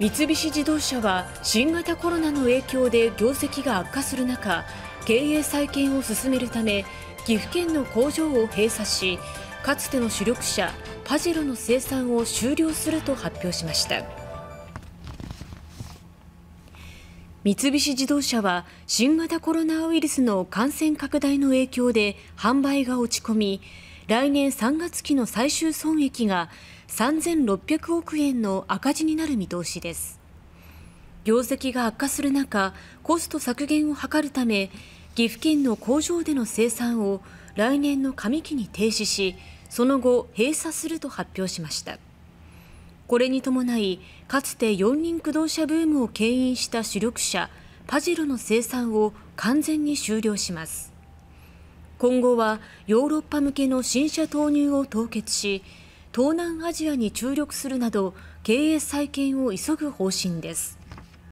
三菱自動車は新型コロナの影響で業績が悪化する中経営再建を進めるため岐阜県の工場を閉鎖しかつての主力車パジェロの生産を終了すると発表しました。三菱自動車は新型コロナウイルスの感染拡大の影響で販売が落ち込み来年3月期の最終損益が3600億円の赤字になる見通しです。業績が悪化する中コスト削減を図るため岐阜県の工場での生産を来年の上期に停止しその後閉鎖すると発表しました。これに伴いかつて四輪駆動車ブームを牽引した主力車パジェロの生産を完全に終了します。今後はヨーロッパ向けの新車投入を凍結し東南アジアに注力するなど経営再建を急ぐ方針です。